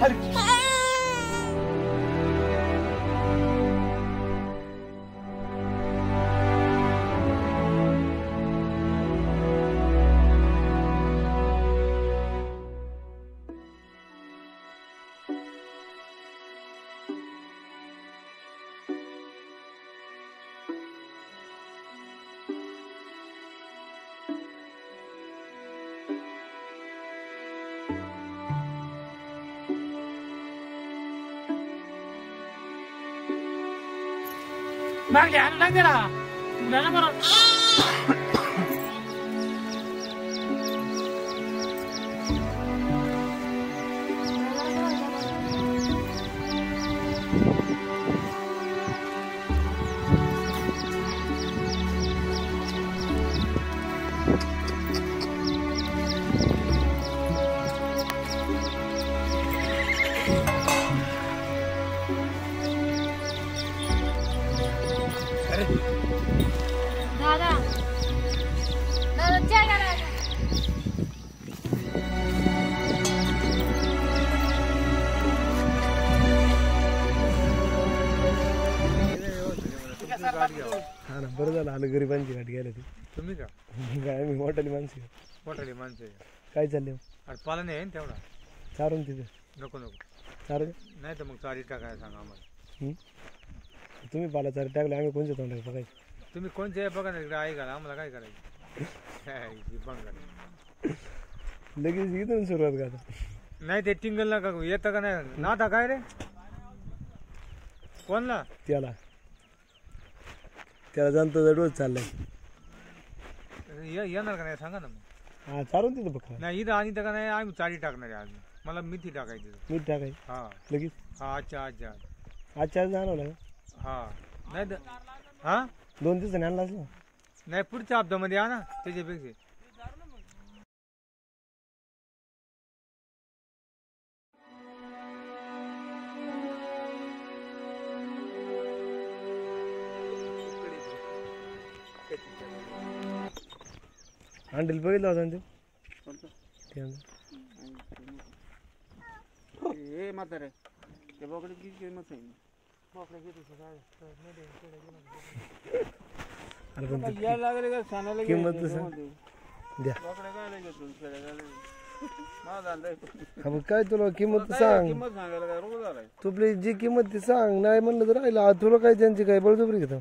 他就。मागले हात नाही दिला तुला ना बरं हा ना बरं झालं आलं गरिबांची गाठी घ्यायला ती तुम्ही का? काय मी मोठाली माणसं आहे. मोठाले माणसं आहे. काय चालले अरे पाला नाही आहे ना तेवढा? चारून तिथे नको नको. चारून नाही तर मग चारी टाकाय सांगा आम्हाला? हं? तुम्ही पाला चार टाकले आम्ही कोणच्या तोंडाला बघायचं तुम्ही कोणचे बघा ना इकडे आहे आम्हाला काय करायचं? काय लगेच इथून सुरुवात का आता नाही ते टिंगल का येतं का नाही? नाता काय रे? कोणला? त्याला त्याला जाणतो रोज चाललाय. ये- येणार का नाही सांगा ना मग. हा चारून तिथं बघा नाही इथं आणि तर का नाही आम्ही चारी टाकणार आहे आज. मला मिठी टाकायची मीठ टाकाय हा. लगेच? हा अच्छा अच्छा आजच्या. आज जाणवलं का? हा. नाही तर हा? दोन दिवसांनी आणला असलं नाही पुढच्या हप्त्यामध्ये ना त्याच्यापेक्षा. हँडल बघितलं होता ना ते. हे म्हातारे बोकडे किती किंमत आहे अरे पण ते यायला लागले का सानाला किंमत तर सांग. द्या बोकडे काय लागले तू खेळायला माझा धंदा आहे. हा मग काय तुला किंमत तर सांग किंमत सांगायला काय तुपली जी किंमत ती सांग नाही म्हणलं तर राहिलं आ, तुला काय त्यांची काय बळजबरी घेतो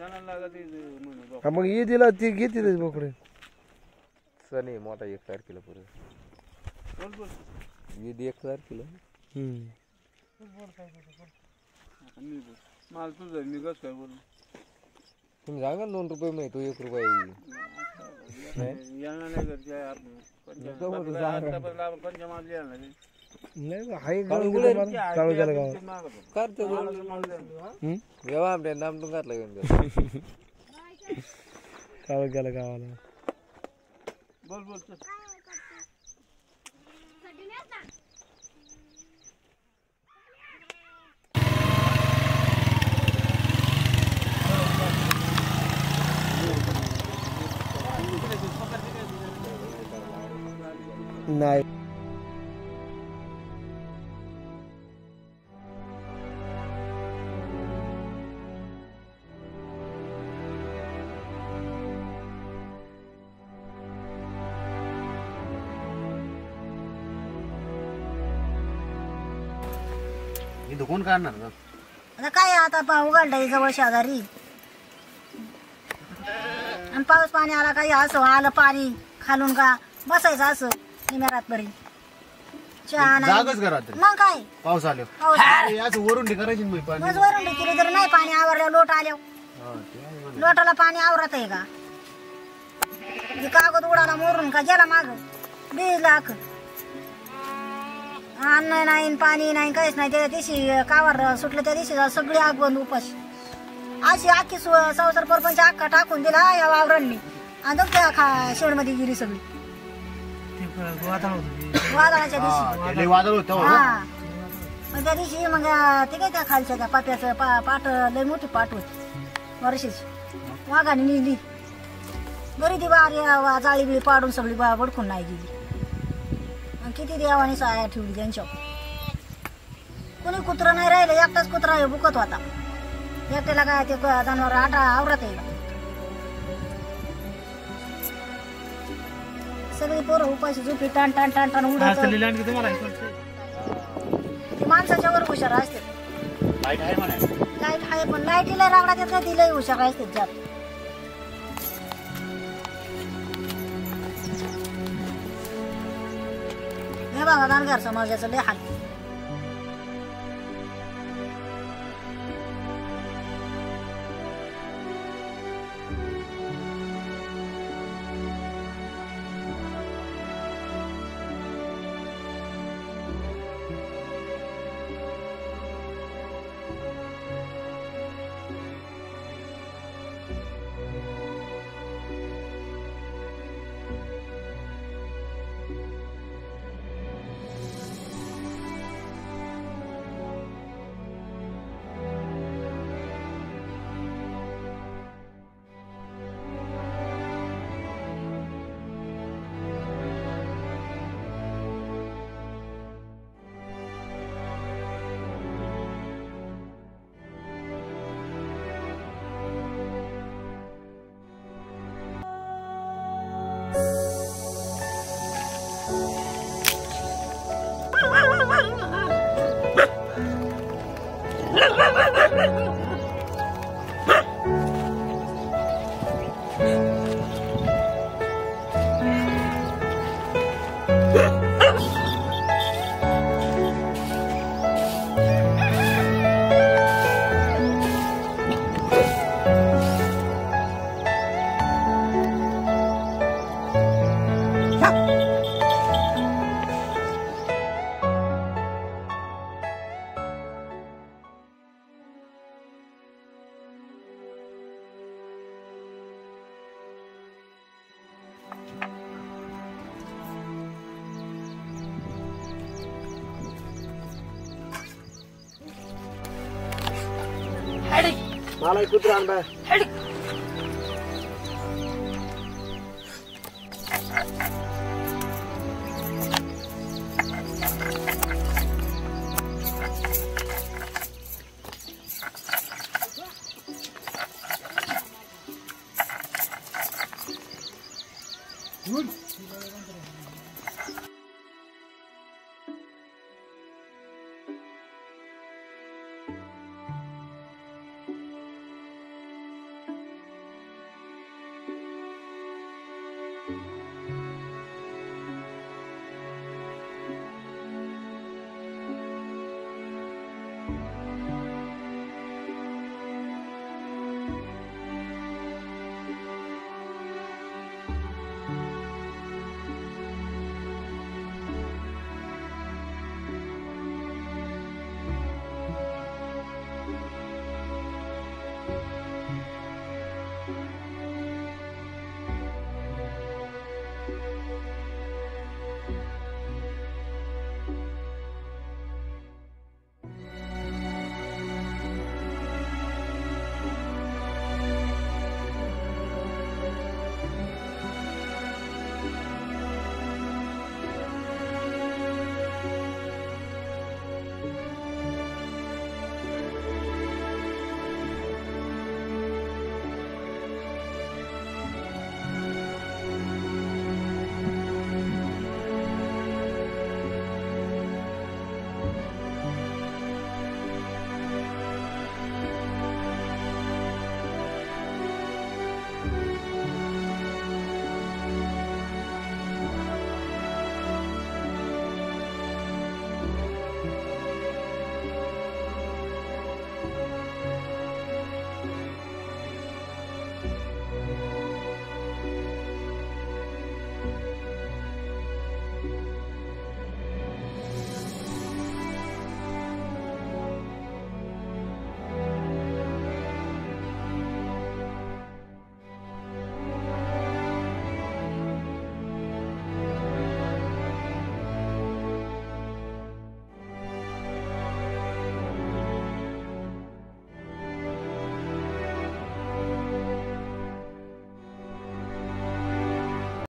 लागत म्हणून बोकड. हा मग ये दिला ती घेते त्याचे बोकडे सनी मोठा एक तारखेला पुरे बोल बोल. वीज एक तारखेला हम्म. आता मी बोल. माल तुझं मी कस काय बोल? तुम्ही सांगा ना दोन रुपये मिळतो एक रुपये. येणार नाही घरचे पंचमाल नाही नाही हाय गाव गेलं मला. करतो हम्म? घातलं घेऊन चालू केलं गावाला. बोल बोल चल. नाही कोण काढणार का? आता काय आता? पा उघडलंय जवळ शेजारी. आणि पाऊस पाणी आला काही असं आलं पाणी खालून का? बसायचं असं चहा नाही. का रात्री मग काय? पाऊस आलो. पाऊस वरून करायची ना बाई पाणी? मग वरून केली तर नाही पाणी आवरलं लोट आल्यावर. लोटाला पाणी आवरत आहे का? कागद उडाला मोरून का? गेला माग. बीज लाख. अन्न नाही पाणी नाही काहीच नाही. त्या दिवशी कावर सुटलं त्या दिवशी सगळी आग बंद उपाशी. अशी अख्खी सु- संसार परपंच अख्खा टाकून दिला या वावरांनी. आणि त्या खा शेडमध्ये गेली सगळी. वादळाच्या दिवशी. वादळ होतं हा. मग त्या दिवशी मग ते काय त्या खालच्या त्या पाट्याचं पा पाट लय मोठी पाट होती. वर्षाची. वाघाने नेली. बरी ती बारी वा- जाळी बिळी पाडून सगळी बा बडकून नाही गेली. किती देवाने साया ठेवली त्यांच्यावर कोणी कुत्र नाही राहिलं एकटाच कुत्रा हे बुकत होता. एकट्याला काय ते जनावर आटा आवरत आहे? सगळी पोरं उपाशी झोपी टाण टाण टाण टाण उडत माणसाच्या वर हुशार असते. लाइट आहे आहे पण लाईटीला रागडा नाही तिलाही हुशार असते. जात हे बघा दानगार समाजाचं लय हाल मला कुत्र आण बाय